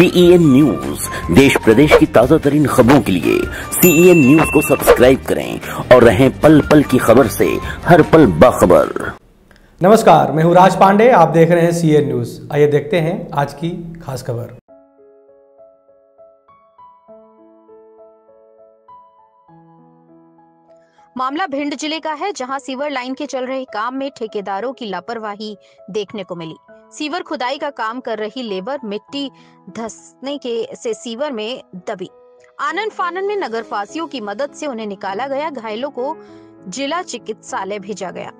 CEN news देश प्रदेश की ताज़ा तरीन खबरों के लिए सीईएन न्यूज़ को सब्सक्राइब करें और रहें पल पल की खबर से हर पल बाखबर। नमस्कार मैं हूँ राज पांडे आप देख रहे हैं सीएन न्यूज़ आइए देखते हैं आज की खास खबर। मामला भिंड ज़िले का है जहाँ सीवर लाइन के चल रहे काम में ठेकेदारों की लापरवाही देखने को मिली। सीवर खुदाई का काम कर रही लेबर मिट्टी धसने के से सीवर में दबी आनंद फानन में नगर नगरवासियों की मदद से उन्हें निकाला गया घायलों को जिला चिकित्सालय भेजा गया